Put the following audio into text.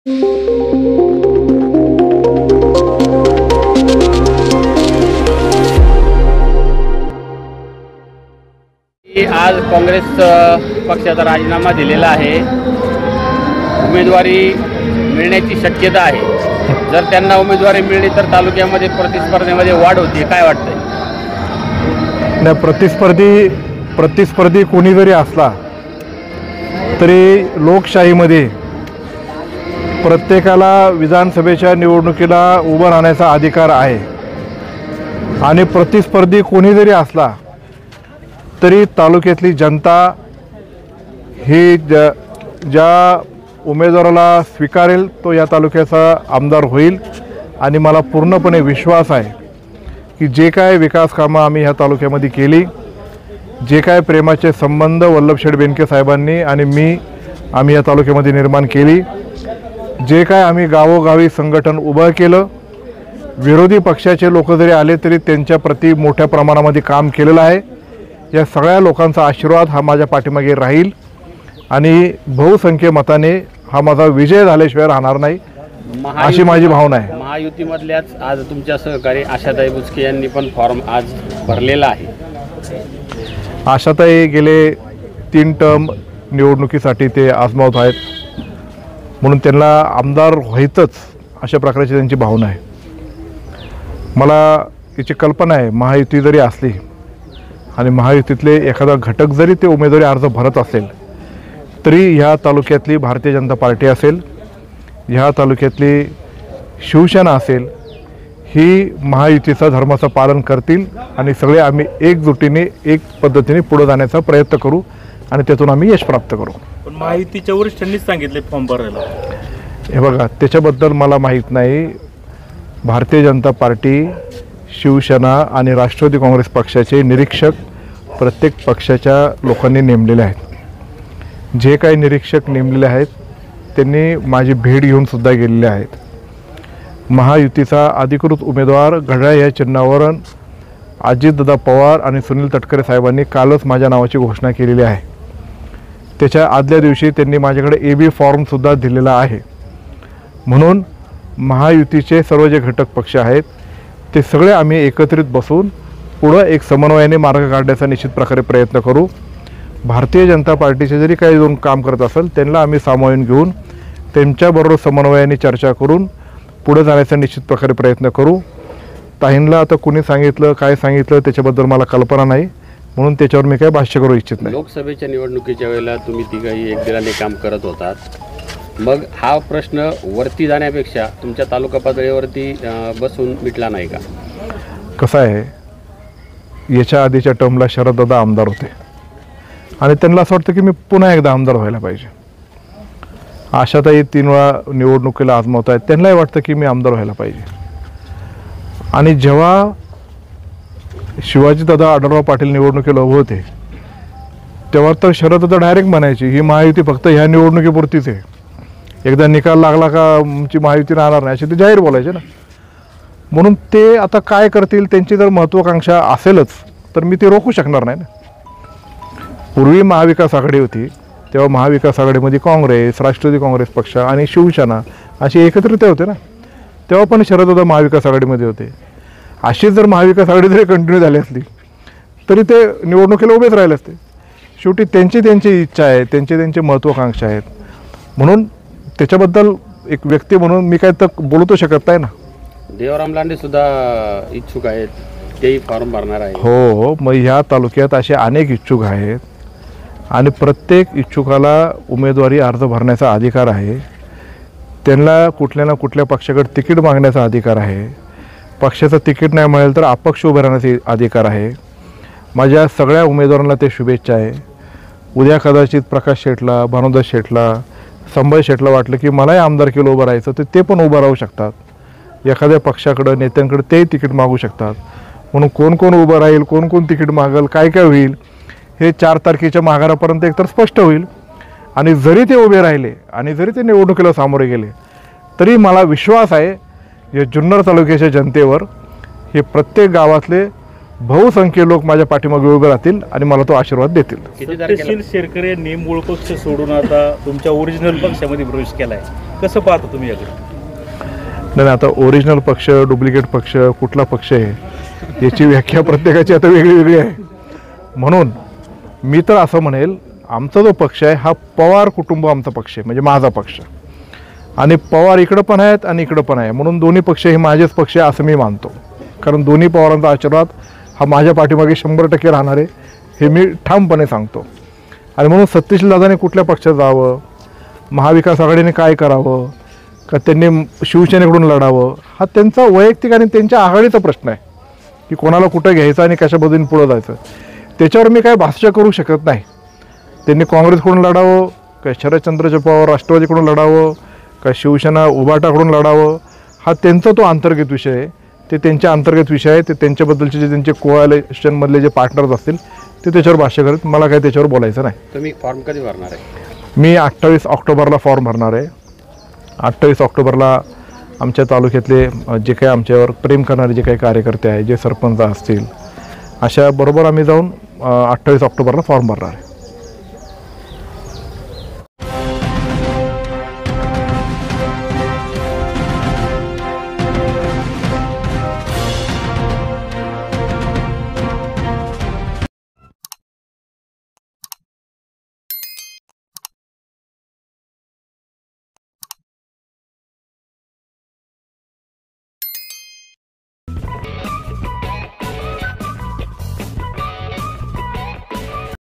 आज काँग्रेस पक्षाचा राजीनामा दिलेला आहे. उमेदवारी मिळण्याची शक्यता आहे. जर त्यांना उमेदवारी मिळली तर तालुक्यामध्ये प्रतिस्पर्धेमध्ये वाढ होते काय वाटतंय? नाही प्रतिस्पर्धी प्रतिस्पर्धी कोणी जरी असला तरी लोकशाहीमध्ये प्रत्येकाला विधानसभेच्या निवडणुकीला उभं राहण्याचा अधिकार आहे. आणि प्रतिस्पर्धी कोणी जरी असला तरी तालुक्यातली जनता ही ज ज्या उमेदवाराला स्वीकारेल तो या तालुक्याचा आमदार होईल. आणि मला पूर्णपणे विश्वास आहे की जे काय विकास कामं आम्ही ह्या तालुक्यामध्ये केली जे काय प्रेमाचे संबंध वल्लभशेठ बेनके साहेबांनी आणि मी आम्ही या तालुक्यामध्ये निर्माण केली जे काय आम्ही गावोगावी संघटन उभं केलं विरोधी पक्षाचे लोक जरी आले तरी त्यांच्या प्रती मोठ्या प्रमाणामध्ये काम केलेलं आहे. या सगळ्या लोकांचा आशीर्वाद हा माझ्या पाठीमागे राहील आणि बहुसंख्य मताने हा माझा विजय झाल्याशिवाय राहणार नाही अशी माझी भावना आहे. महायुतीमधल्याच आज तुमच्या सहकारी आशाताई बुचके यांनी पण फॉर्म आज भरलेला आहे. आशाताई गेले तीन टर्म निवडणुकीसाठी ते आजमावत आहेत. म्हणून त्यांना आमदार व्हायचंच अशा प्रकारची त्यांची भावना आहे. मला याची कल्पना आहे महायुती जरी असली आणि महायुतीतले एखादा घटक जरी ते उमेदवारी अर्ज भरत असेल तरी ह्या तालुक्यातली भारतीय जनता पार्टी असेल ह्या तालुक्यातली शिवसेना असेल ही महायुतीचा धर्माचं पालन करतील आणि सगळे आम्ही एकजुटीने एक पद्धतीने पुढे जाण्याचा प्रयत्न करू. आणि त्यातून आम्ही यश प्राप्त करू. पण महायुतीच्या वरिष्ठांनीच सांगितले फॉर्म भरायला. हे बघा त्याच्याबद्दल मला माहीत नाही. भारतीय जनता पार्टी शिवसेना आणि राष्ट्रवादी काँग्रेस पक्षाचे निरीक्षक प्रत्येक पक्षाच्या लोकांनी नेमलेले आहेत. जे काही निरीक्षक नेमलेले आहेत त्यांनी माझी भेट घेऊन सुद्धा गेलेले आहेत. महायुतीचा अधिकृत उमेदवार घड्याळ या चिन्हावर अजितदादा पवार आणि सुनील तटकरे साहेबांनी कालच माझ्या नावाची घोषणा केलेली आहे. त्याच्या आदल्या दिवशी त्यांनी माझ्याकडे ए बी फॉर्मसुद्धा दिलेला आहे. म्हणून महायुतीचे सर्व जे घटक पक्ष आहेत ते सगळे आम्ही एकत्रित बसून पुढं एक समन्वयाने मार्ग काढण्याचा निश्चित प्रकारे प्रयत्न करू. भारतीय जनता पार्टीचे जरी काही दोन काम करत असेल त्यांना आम्ही सामावून घेऊन त्यांच्याबरोबर समन्वयाने चर्चा करून पुढं जाण्याचा निश्चित प्रकारे प्रयत्न करू. ताईंला आता कुणी सांगितलं काय सांगितलं त्याच्याबद्दल मला कल्पना नाही. म्हणून त्याच्यावर मी काही भाष्य करू इच्छित नाही. लोकसभेच्या निवडणुकीच्या वेळेला तुम्ही तिघही एकदिलाने काम करत होतात. मग हा प्रश्न वरती जाण्यापेक्षा तुमच्या तालुका पातळीवरती बसून मिटला नाही का? कसं आहे याच्या आधीच्या टर्मला शरददादा आमदार होते. आणि त्यांना असं वाटतं की मी पुन्हा एकदा आमदार व्हायला पाहिजे. आशाताई तीन वेळा निवडणुकीला आजमावत आहेत त्यांनाही वाटतं की मी आमदार व्हायला पाहिजे. आणि जेव्हा शिवाजीदादा आढळराव पाटील निवडणुकीला उभे होते. तेव्हा तर शरददादा डायरेक्ट म्हणायची ही महायुती फक्त ह्या निवडणुकीपुरतीच आहे. एकदा निकाल लागला का आमची महायुती राहणार नाही? असे ते जाहीर बोलायचे ना. म्हणून ते आता काय करतील त्यांची जर महत्त्वाकांक्षा असेलच तर मी ते रोखू शकणार नाही ना. पूर्वी महाविकास आघाडी होती तेव्हा महाविकास आघाडीमध्ये काँग्रेस राष्ट्रवादी काँग्रेस पक्ष आणि शिवसेना असे एकत्रित होते ना. तेव्हा पण शरददादा महाविकास आघाडीमध्ये होते. अशी जर महाविकास आघाडी जरी कंटिन्यू झाली असली तरी ते निवडणुकीला उभेच राहिले असते. शेवटी त्यांची त्यांची इच्छा आहे त्यांची त्यांची महत्त्वाकांक्षा आहेत. म्हणून त्याच्याबद्दल एक व्यक्ती म्हणून मी काय तर बोलू शकत नाही ना. देवराम लांडे सुद्धा इच्छुक आहेत तेही फॉर्म भरणार आहे हो मग ह्या तालुक्यात असे अनेक इच्छुक आहेत. आणि प्रत्येक इच्छुकाला उमेदवारी अर्ज भरण्याचा अधिकार आहे. त्यांना कुठल्या ना कुठल्या पक्षाकडे तिकीट मागण्याचा अधिकार आहे. पक्षाचं तिकीट नाही मिळेल तर अपक्ष उभे राहण्याचे अधिकार आहे. माझ्या सगळ्या उमेदवारांना ते शुभेच्छा आहे. उद्या कदाचित प्रकाश शेटला भानुदास शेटला संभय शेटला वाटलं की मलाही आमदारकीला उभं राहायचं तर ते पण उभं राहू शकतात. एखाद्या पक्षाकडं नेत्यांकडे तेही तिकीट मागू शकतात. म्हणून कोण कोण उभं राहील कोण कोण तिकीट मागेल काय काय होईल हे चार तारखेच्या माघारापर्यंत एकतर स्पष्ट होईल. आणि जरी ते उभे राहिले आणि जरी ते निवडणुकीला सामोरे गेले तरी मला विश्वास आहे या जुन्नर तालुक्याच्या जनतेवर हे प्रत्येक गावातले बहुसंख्य लोक माझ्या पाठीमागे उभे राहतील आणि मला तो आशीर्वाद देतील. सत्यशील शेरकर यांनी मूळ पक्ष सोडून आता तुमच्या ओरिजिनल पक्षामध्ये प्रवेश केलाय. कसं पाहता तुम्ही याकडे? नाही नाही, आता ओरिजिनल पक्ष डुप्लिकेट पक्ष कुठला पक्ष आहे याची व्याख्या प्रत्येकाची आता वेगळी वेगळी आहे. म्हणून मी तर असं म्हणेल आमचा जो पक्ष आहे हा पवार कुटुंब आमचा पक्ष आहे म्हणजे माझा पक्ष. आणि पवार इकडं पण आहेत आणि इकडं पण आहे. म्हणून दोन्ही पक्ष हे माझेच पक्ष आहे असं मी मानतो. कारण दोन्ही पवारांचा आशीर्वाद हा माझ्या पाठीमागे शंभर टक्के राहणार आहे हे मी ठामपणे सांगतो. आणि म्हणून सत्यशील दादाने कुठल्या पक्षात जावं महाविकास आघाडीने काय करावं का त्यांनी शिवसेनेकडून लढावं हा त्यांचा वैयक्तिक आणि त्यांच्या आघाडीचा प्रश्न आहे. की कोणाला कुठं घ्यायचं आणि कशा पद्धतीने पुढं जायचं. त्याच्यावर मी काय भाष्य करू शकत नाही. त्यांनी काँग्रेसकडून लढावं का शरदचंद्रचे पवार राष्ट्रवादीकडून लढावं का शिवसेना उभाटाकडून लढावं हा त्यांचा तो अंतर्गत विषय आहे. ते त्यांच्या अंतर्गत विषय आहे. ते त्यांच्याबद्दलचे जे त्यांचे कोॲलेशनमधले जे पार्टनर्स असतील ते त्याच्यावर भाष्य करत मला काय त्याच्यावर बोलायचं नाही. तुम्ही फॉर्म कधी भरणार आहे? मी अठ्ठावीस ऑक्टोबरला फॉर्म भरणार आहे. अठ्ठावीस ऑक्टोबरला आमच्या तालुक्यातले जे काही आमच्यावर प्रेम करणारे जे काही कार्यकर्ते आहेत जे सरपंच असतील अशा बरोबर आम्ही जाऊन अठ्ठावीस ऑक्टोबरला फॉर्म भरणार आहे.